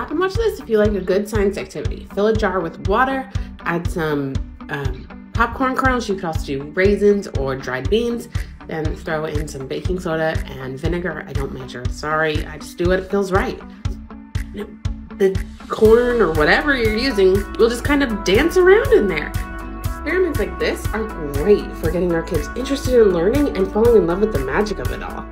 stop and watch this if you like a good science activity. Fill a jar with water, add some um, popcorn kernels. You could also do raisins or dried beans. Then throw in some baking soda and vinegar. I don't measure, sorry. I just do what feels right. The corn or whatever you're using will just kind of dance around in there. Experiments like this are great for getting our kids interested in learning and falling in love with the magic of it all.